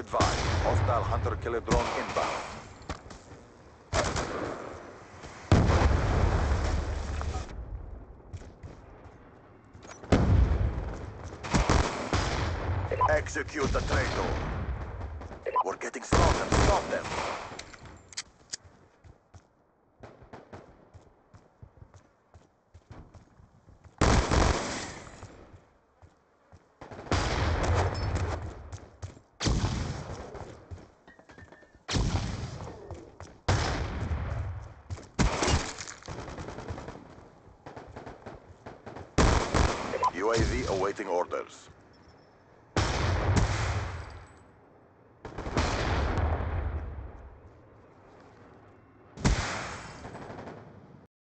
advised, hostile hunter-killer drone inbound. Execute the traitor. We're getting slaughtered. Stop them. UAV awaiting orders.